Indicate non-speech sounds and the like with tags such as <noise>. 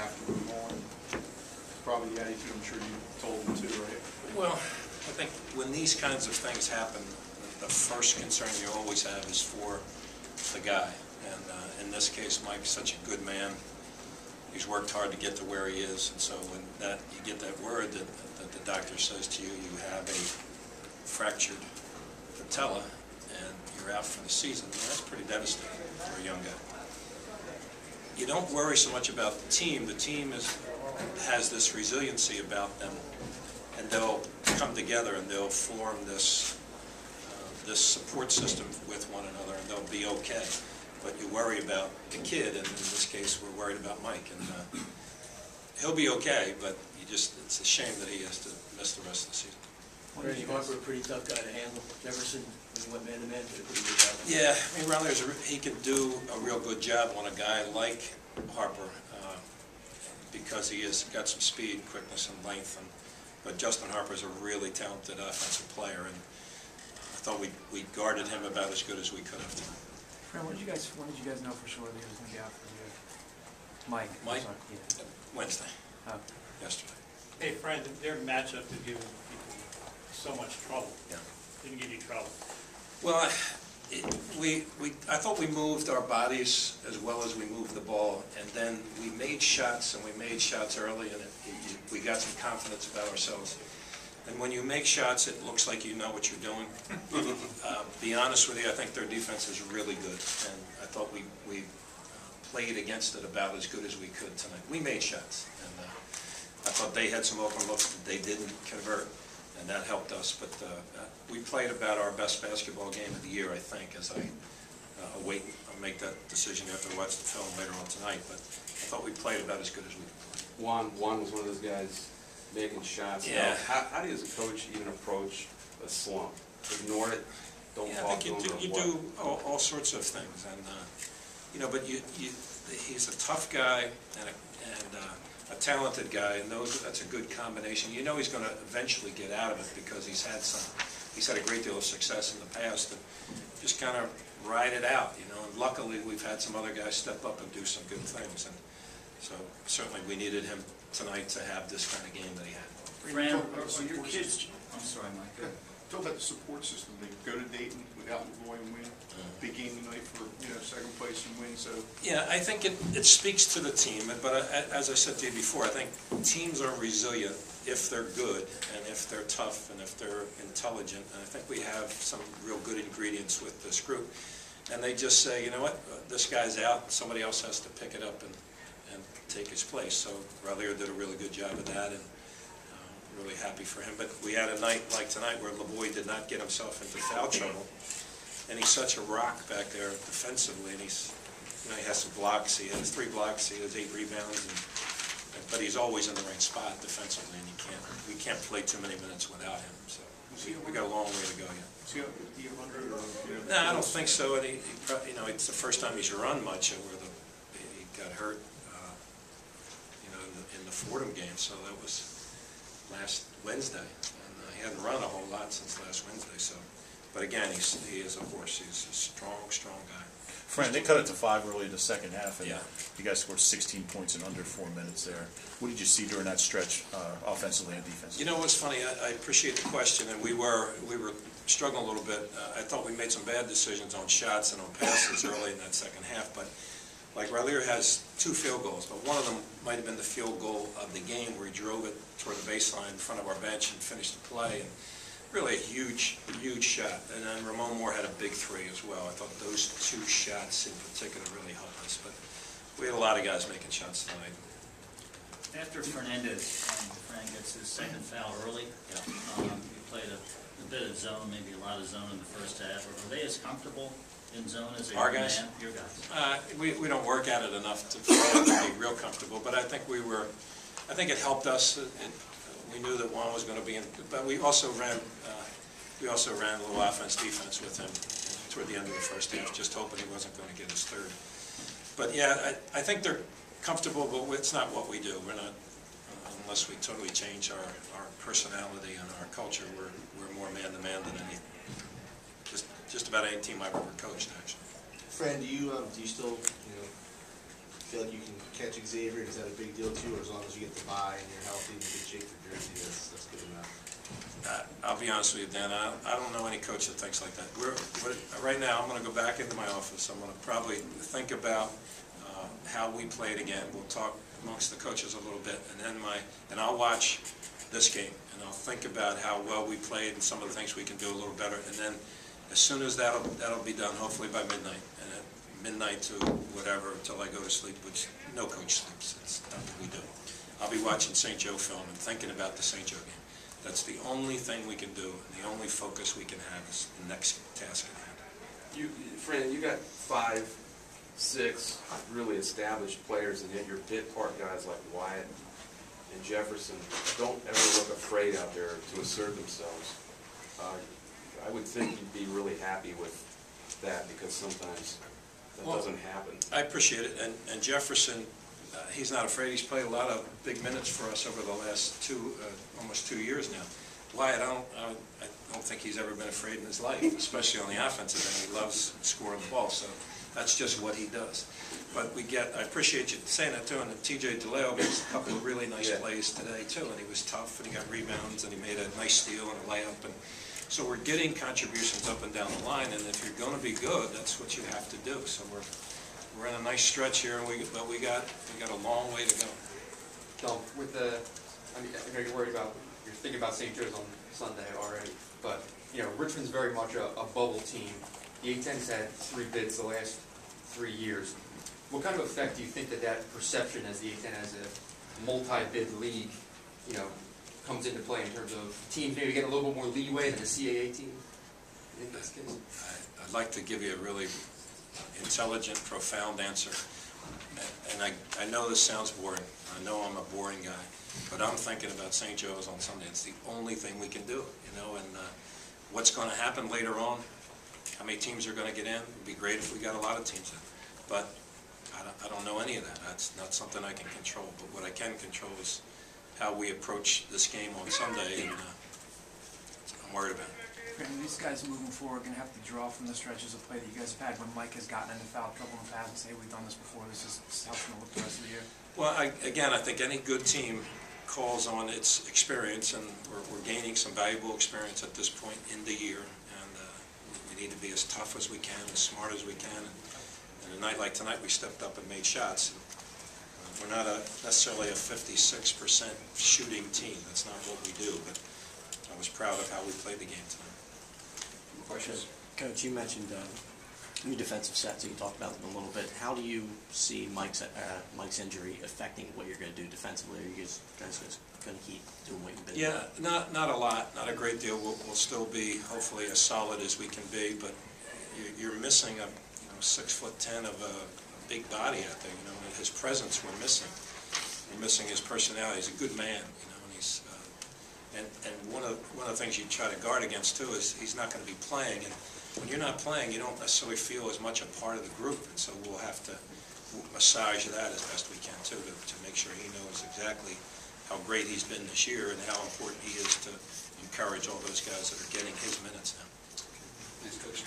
have to move on. Probably the attitude, I'm sure you told them too, right? Well, I think when these kinds of things happen, the first concern you always have is for the guy. And uh, in this case, Mike's such a good man. He's worked hard to get to where he is, and so when that, you get that word that, that the doctor says to you, you have a fractured patella, and you're out for the season, that's pretty devastating for a young guy. You don't worry so much about the team. The team is, has this resiliency about them, and they'll come together and they'll form this, uh, this support system with one another, and they'll be okay. But you worry about the kid, and in this case, we're worried about Mike, and uh, he'll be okay, but you just, it's a shame that he has to miss the rest of the season. Randy Harper, a pretty tough guy to handle. Jefferson, when went man-to-man, did a pretty good job. Yeah, I mean, Rahlir's, a, he can do a real good job on a guy like Harper, uh, because he has got some speed, quickness, and length, and, but Justin Harper is a really talented offensive player, and I thought we, we guarded him about as good as we could have tonight. Fran, when did you guys, when did you guys know for sure that he was gonna be out for the year? Mike? I'm Mike? sorry, yeah. Wednesday, Oh, yesterday. Hey, Fran, their matchup that given people so much trouble. Yeah. Didn't give you trouble. Well, I- it- we, we, I thought we moved our bodies as well as we moved the ball, and then we made shots, and we made shots early, and it- it- we got some confidence about ourselves. And when you make shots, it looks like you know what you're doing. <laughs> Uh, Be honest with you, I think their defense is really good, and I thought we, we uh, played against it about as good as we could tonight. We made shots, and uh, I thought they had some open looks that they didn't convert, and that helped us. But uh, we played about our best basketball game of the year, I think, as I uh, await, I'll make that decision after I watch the film later on tonight. But I thought we played about as good as we could play. Juan, Juan was one of those guys making shots. Yeah. How, how do you as a coach even approach a slump? Ignore it? Don't Yeah, I think you do, you do all, all sorts of things, and, uh, you know, but you, you, he's a tough guy and a, and uh, a talented guy, and those, that's a good combination. You know he's gonna eventually get out of it, because he's had some, he's had a great deal of success in the past, and just kind of ride it out, you know, and luckily, we've had some other guys step up and do some good things, and so certainly, we needed him tonight to have this kind of game that he had. Fran, Talk are about the are your kids, system. I'm sorry, Mike, go ahead. Talk about the support system. They go to Dayton without going and win. Big game tonight for, you know, second place and win, so Yeah, I think it, it speaks to the team, but I- as I said to you before, I think teams are resilient if they're good, and if they're tough, and if they're intelligent, and I think we have some real good ingredients with this group. And they just say, you know what, this guy's out, somebody else has to pick it up and, and take his place. So Rahlir did a really good job of that, and uh, really happy for him. But we had a night like tonight where Lavoy did not get himself into foul trouble, and he's such a rock back there defensively, and he's, he has some blocks, he has three blocks, he has eight rebounds, and, but he's always in the right spot defensively, and you can't, we can't play too many minutes without him, so we we got a long way to go yet. is he up at the 100 or, you know? No, I don't think so, and he, he you know, it's the first time he's run much where the, he got hurt, uh, you know, in the, in the Fordham game, so that was last Wednesday, and uh, he hadn't run a whole lot since last Wednesday, so, but again, he's, he is a horse, he's a strong, strong guy. Fran, they cut it to five early in the second half, and Yeah. you guys scored 16 points in under four minutes there. What did you see during that stretch, uh, offensively and defensively? You know what's funny, I, I appreciate the question, and we were, we were struggling a little bit. Uh, I thought we made some bad decisions on shots and on passes <laughs> early in that second half, but like Rahlir has two field goals, but one of them might have been the field goal of the game where he drove it toward the baseline in front of our bench and finished the play, and really a huge, huge shot. And then Ramone Moore had a big three as well. I thought those two shots in particular really helped us, but we had a lot of guys making shots tonight. After Fernandez, um, Fran gets his second foul early, Yeah. um, you played a a bit of zone, maybe a lot of zone in the first half. Are they as comfortable in zone as they Our are man? guys? Your guys. Uh, We, we don't work at it enough to to be real comfortable, but I think we were, I think it helped us. It- We knew that Juan was going to be in, but we also ran, uh, we also ran a little offense, defense with him toward the end of the first half, just hoping he wasn't going to get his third. But yeah, I, I think they're comfortable, but it's not what we do. We're not, uh, unless we totally change our, our personality and our culture, we're, we're more man-to-man than any, just, just about any team I've ever coached, actually. Fran, do you, um, do you still, you know, feel like you can catch Xavier, is that a big deal too, or as long as you get the bye and you're healthy and in good shape for Jersey, that's, that's good enough? Uh, I'll be honest with you, Dan, I, I don't know any coach that thinks like that. We're, we're, right now, I'm gonna go back into my office, I'm gonna probably think about, uh, how we played again. We'll talk amongst the coaches a little bit, and then my, and I'll watch this game, and I'll think about how well we played and some of the things we can do a little better, and then as soon as that'll, that'll be done, hopefully by midnight, and at midnight to whatever, until I go to sleep, which no coach sleeps, it's not what we do. I'll be watching St. Joe film and thinking about the St. Joe game. That's the only thing we can do, and the only focus we can have is the next task at hand. You, Fran, you got five, six really established players, and yet your bit part guys like Wyatt and Jefferson don't ever look afraid out there to assert themselves. Uh, I would think you'd be really happy with that, because sometimes that Well- doesn't happen. I appreciate it, and and Jefferson, uh, he's not afraid, he's played a lot of big minutes for us over the last two, uh, almost two years now. Wyatt, I don't, I I don't think he's ever been afraid in his life, <laughs> especially on the offensive end, he loves scoring the ball, so that's just what he does. But we get, I appreciate you saying that too, and TJ DiLeo makes a couple of really nice Yeah. plays today too, and he was tough, and he got rebounds, and he made a nice steal and a layup, and so we're getting contributions up and down the line, and if you're gonna be good, that's what you have to do, so we're, we're in a nice stretch here, and we, but we got, we got a long way to go. Don't, with the, I mean, I know you're worried about, you're thinking about St. Joe's on Sunday already, but, you know, Richmond's very much a, a bubble team. The A-10's had three bids the last three years. What kind of effect do you think that that perception as the A-10 as a multi-bid league, you know, comes into play in terms of teams maybe get a little bit more leeway than a CAA team in this case? I- I'd like to give you a really intelligent, profound answer. And I, I know this sounds boring, I know I'm a boring guy, but I'm thinking about St. Joe's on Sunday. It's the only thing we can do, you know, and uh, what's going to happen later on, how many teams are going to get in, it'd be great if we got a lot of teams in. But I don't, I don't know any of that, that's not something I can control. But what I can control is how we approach this game on Sunday, and uh, I'm worried about it. Brandon, these guys moving forward are gonna have to draw from the stretches of play that you guys have had when Mike has gotten into foul trouble in the past and say, we've done this before, this is this is how it's gonna look the rest of the year. Well, I, again, I think any good team calls on its experience, and we're, we're gaining some valuable experience at this point in the year, and uh, we need to be as tough as we can, as smart as we can, and and a night like tonight, we stepped up and made shots. We're not a, necessarily a fifty-six percent shooting team, that's not what we do, but I was proud of how we played the game tonight. Questions? Coach, you mentioned uh, new defensive sets, and you talked about them a little bit. How do you see Mike's, uh, Mike's injury affecting what you're going to do defensively? Are you guys guys going to keep doing what you've been doing? Yeah, not, not a lot, not a great deal. We'll, we'll still be hopefully as solid as we can be, but you're, you're missing a, you know, six foot ten of a big body out there, you know, and his presence we're missing. We're missing his personality. He's a good man, you know, and he's, uh, and, and one of, one of the things you try to guard against too is he's not gonna be playing, and when you're not playing, you don't necessarily feel as much a part of the group, and so we'll have to massage that as best we can too, to, to make sure he knows exactly how great he's been this year and how important he is to encourage all those guys that are getting his minutes now. Thanks, Coach.